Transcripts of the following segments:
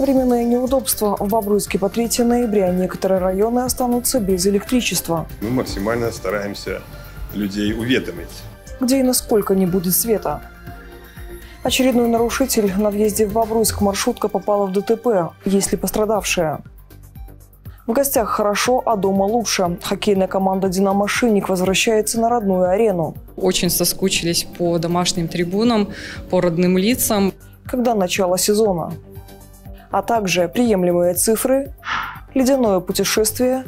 Временные неудобства. В Бобруйске по 3 ноября некоторые районы останутся без электричества. Мы максимально стараемся людей уведомить. Где и насколько не будет света. Очередной нарушитель на въезде в Бобруйск маршрутка попала в ДТП. Есть ли пострадавшие? В гостях хорошо, а дома лучше. Хоккейная команда «Динамо Шинник» возвращается на родную арену. Очень соскучились по домашним трибунам, по родным лицам. Когда начало сезона? А также приемлемые цифры, ледяное путешествие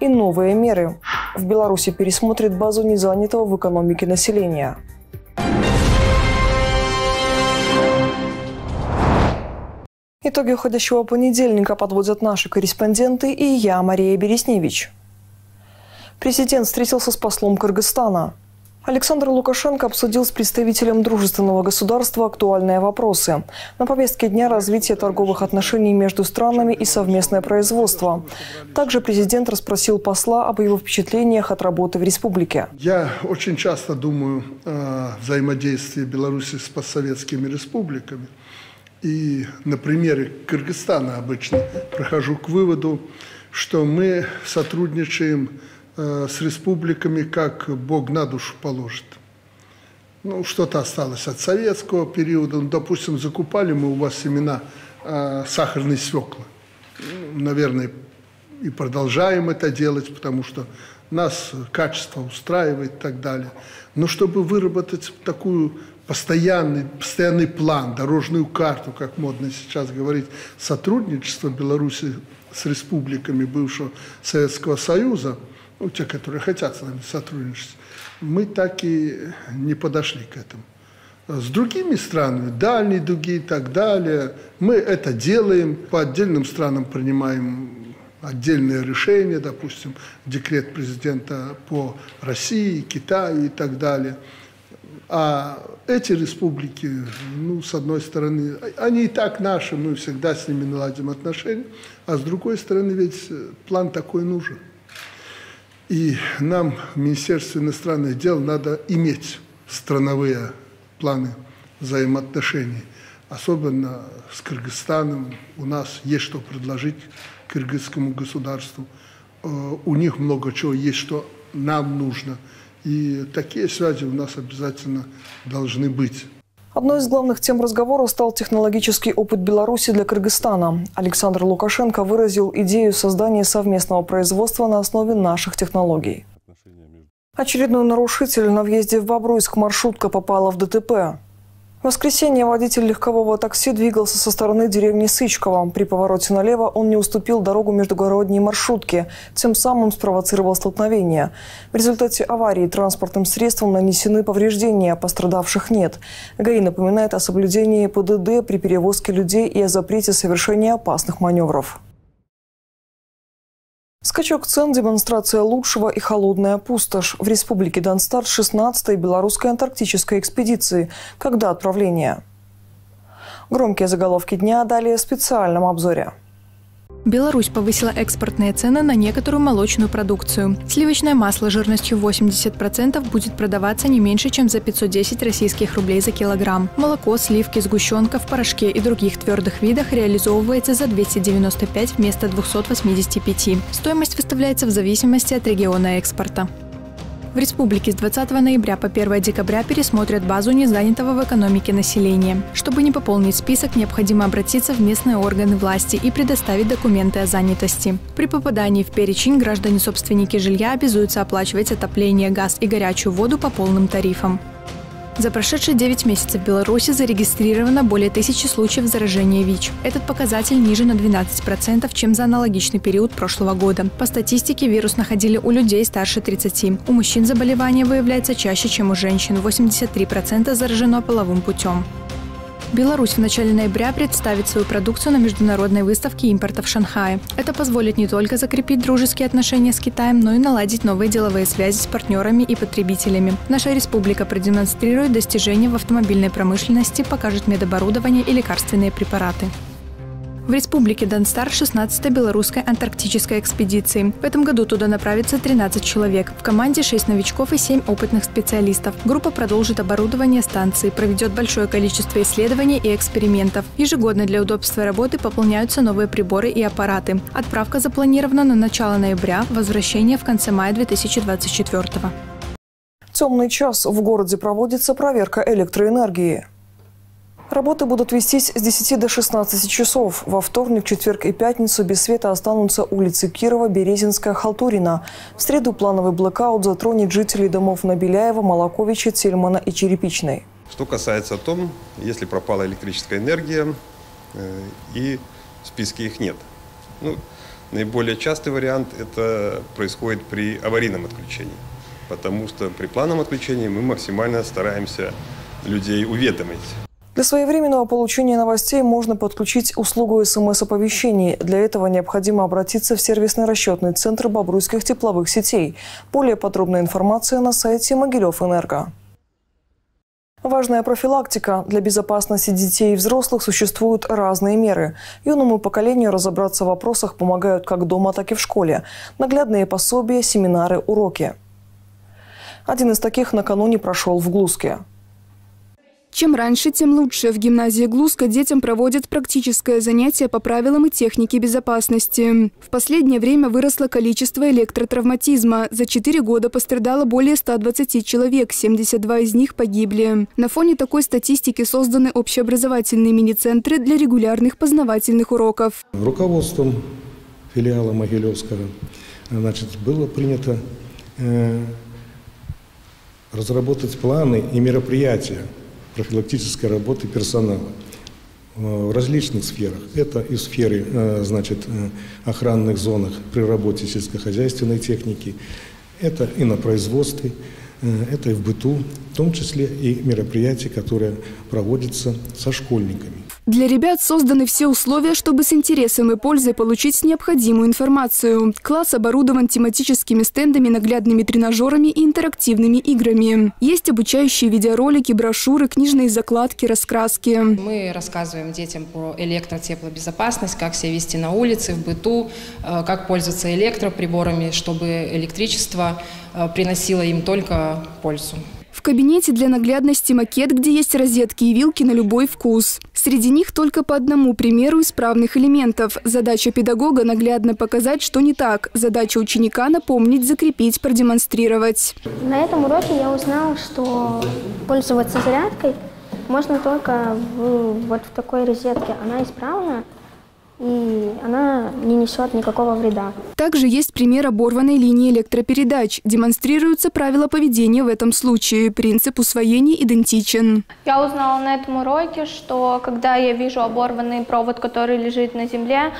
и новые меры. В Беларуси пересмотрит базу незанятого в экономике населения. Итоги уходящего понедельника подводят наши корреспонденты и я, Мария Бересневич. Президент встретился с послом Кыргызстана – Александр Лукашенко обсудил с представителем дружественного государства актуальные вопросы. На повестке дня развитие торговых отношений между странами и совместное производство. Также президент расспросил посла об его впечатлениях от работы в республике. Я очень часто думаю о взаимодействии Беларуси с постсоветскими республиками. И на примере Кыргызстана обычно прохожу к выводу, что мы сотрудничаем с республиками, как Бог на душу положит. Ну, что-то осталось от советского периода. Ну, допустим, закупали мы у вас семена э, сахарной свеклы. Ну, наверное, и продолжаем это делать, потому что нас качество устраивает и так далее. Но чтобы выработать такую постоянный, постоянный план, дорожную карту, как модно сейчас говорить, сотрудничество Беларуси с республиками бывшего Советского Союза – ну, те, которые хотят с нами сотрудничать, мы так и не подошли к этому. С другими странами, дальние дуги и так далее, мы это делаем, по отдельным странам принимаем отдельные решения, допустим, декрет президента по России, Китаю и так далее. А эти республики, ну, с одной стороны, они и так наши, мы всегда с ними наладим отношения, а с другой стороны, ведь план такой нужен. И нам в Министерстве иностранных дел надо иметь страновые планы взаимоотношений. Особенно с Кыргызстаном у нас есть что предложить кыргызскому государству. Э, у них много чего есть, что нам нужно. И такие связи у нас обязательно должны быть. Одной из главных тем разговора стал технологический опыт Беларуси для Кыргызстана. Александр Лукашенко выразил идею создания совместного производства на основе наших технологий. Очередной нарушитель на въезде в Бобруйск маршрутка попала в ДТП. В воскресенье водитель легкового такси двигался со стороны деревни Сычково. При повороте налево он не уступил дорогу междугородней маршрутки, тем самым спровоцировал столкновение. В результате аварии транспортным средством нанесены повреждения, пострадавших нет. ГАИ напоминает о соблюдении ПДД при перевозке людей и о запрете совершения опасных маневров. Скачок цен, демонстрация лучшего и холодная пустошь. В республике дан старт 16-й белорусской антарктической экспедиции. Когда отправление? Громкие заголовки дня далее в специальном обзоре. Беларусь повысила экспортные цены на некоторую молочную продукцию. Сливочное масло жирностью 80% будет продаваться не меньше, чем за 510 российских рублей за килограмм. Молоко, сливки, сгущенка в порошке и других твердых видах реализовывается за 295 вместо 285. Стоимость выставляется в зависимости от региона экспорта. В республике с 20 ноября по 1 декабря пересмотрят базу незанятого в экономике населения. Чтобы не пополнить список, необходимо обратиться в местные органы власти и предоставить документы о занятости. При попадании в перечень граждане-собственники жилья обязуются оплачивать отопление, газ и горячую воду по полным тарифам. За прошедшие 9 месяцев в Беларуси зарегистрировано более тысячи случаев заражения ВИЧ. Этот показатель ниже на 12%, чем за аналогичный период прошлого года. По статистике, вирус находили у людей старше 30. У мужчин заболевание выявляется чаще, чем у женщин. 83% заражено половым путем. Беларусь в начале ноября представит свою продукцию на международной выставке импорта в Шанхае. Это позволит не только закрепить дружеские отношения с Китаем, но и наладить новые деловые связи с партнерами и потребителями. Наша республика продемонстрирует достижения в автомобильной промышленности, покажет медоборудование и лекарственные препараты. В республике Донстар 16-я белорусской антарктической экспедиции. В этом году туда направится 13 человек. В команде 6 новичков и 7 опытных специалистов. Группа продолжит оборудование станции, проведет большое количество исследований и экспериментов. Ежегодно для удобства работы пополняются новые приборы и аппараты. Отправка запланирована на начало ноября, возвращение в конце мая 2024 года. Темный час в городе проводится проверка электроэнергии. Работы будут вестись с 10 до 16 часов. Во вторник, четверг и пятницу без света останутся улицы Кирова, Березинская, Халтурина. В среду плановый блокаут затронет жителей домов на Беляева, Молоковича, Тельмана и Черепичной. Что касается о том, если пропала электрическая энергия э, и в списке их нет. Ну, наиболее частый вариант – это происходит при аварийном отключении. Потому что при плановом отключении мы максимально стараемся людей уведомить для своевременного получения новостей можно подключить услугу СМС-оповещений. Для этого необходимо обратиться в сервисный расчетный центр Бобруйских тепловых сетей. Более подробная информация на сайте Могилев-Энерго. Важная профилактика. Для безопасности детей и взрослых существуют разные меры. Юному поколению разобраться в вопросах помогают как дома, так и в школе. Наглядные пособия, семинары, уроки. Один из таких накануне прошел в Глузке. Чем раньше, тем лучше. В гимназии Глузка детям проводят практическое занятие по правилам и технике безопасности. В последнее время выросло количество электротравматизма. За 4 года пострадало более 120 человек, 72 из них погибли. На фоне такой статистики созданы общеобразовательные мини-центры для регулярных познавательных уроков. Руководством филиала Могилевского значит, было принято э, разработать планы и мероприятия профилактической работы персонала э, в различных сферах. Это и сферы, э, значит, э, охранных зонах при работе сельскохозяйственной техники, это и на производстве, это и в быту, в том числе и мероприятия, которые проводятся со школьниками. Для ребят созданы все условия, чтобы с интересом и пользой получить необходимую информацию. Класс оборудован тематическими стендами, наглядными тренажерами и интерактивными играми. Есть обучающие видеоролики, брошюры, книжные закладки, раскраски. Мы рассказываем детям про электротеплобезопасность, как себя вести на улице, в быту, э, как пользоваться электроприборами, чтобы электричество э, приносило им только пользу. В кабинете для наглядности макет, где есть розетки и вилки на любой вкус. Среди них только по одному примеру исправных элементов. Задача педагога – наглядно показать, что не так. Задача ученика – напомнить, закрепить, продемонстрировать. На этом уроке я узнал, что пользоваться зарядкой можно только в, вот в такой розетке. Она исправна, и она не несет никакого вреда. Также есть пример оборванной линии электропередач. Демонстрируются правила поведения в этом случае. Принцип усвоения идентичен. Я узнала на этом уроке, что когда я вижу оборванный провод, который лежит на земле,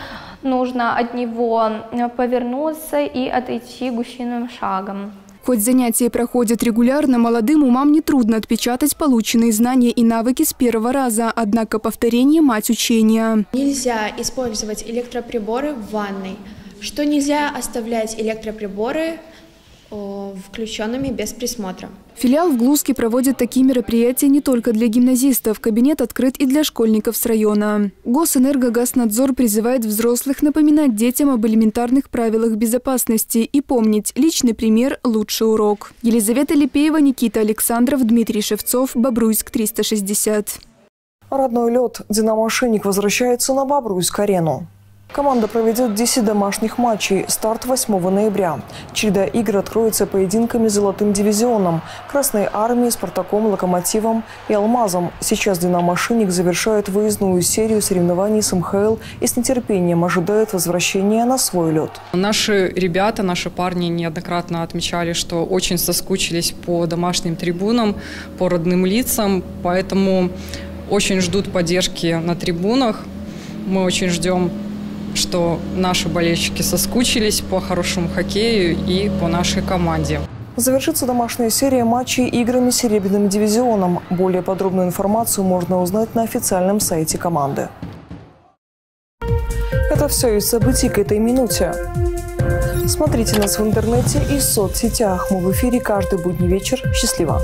нужно от него повернуться и отойти гусиным шагом. Хоть занятия проходят регулярно, молодым умам нетрудно отпечатать полученные знания и навыки с первого раза, однако повторение – мать учения. Нельзя использовать электроприборы в ванной, что нельзя оставлять электроприборы включенными без присмотра. Филиал в Глузке проводит такие мероприятия не только для гимназистов. Кабинет открыт и для школьников с района. Госэнергогазнадзор призывает взрослых напоминать детям об элементарных правилах безопасности и помнить, личный пример – лучший урок. Елизавета Липеева, Никита Александров, Дмитрий Шевцов, Бобруйск, 360. Родной лед. «Динамо-Шинник» возвращается на Бобруйск-арену. Команда проведет 10 домашних матчей. Старт 8 ноября. Череда игр откроется поединками с «Золотым дивизионом», «Красной армией», «Спартаком», «Локомотивом» и «Алмазом». Сейчас «Динамо Шинник» завершает выездную серию соревнований с МХЛ и с нетерпением ожидает возвращения на свой лед. Наши ребята, наши парни неоднократно отмечали, что очень соскучились по домашним трибунам, по родным лицам, поэтому очень ждут поддержки на трибунах. Мы очень ждем что наши болельщики соскучились по хорошему хоккею и по нашей команде. Завершится домашняя серия матчей играми Серебряным дивизионом. Более подробную информацию можно узнать на официальном сайте команды. Это все из событий к этой минуте. Смотрите нас в интернете и соцсетях. Мы в эфире каждый будний вечер. Счастливо!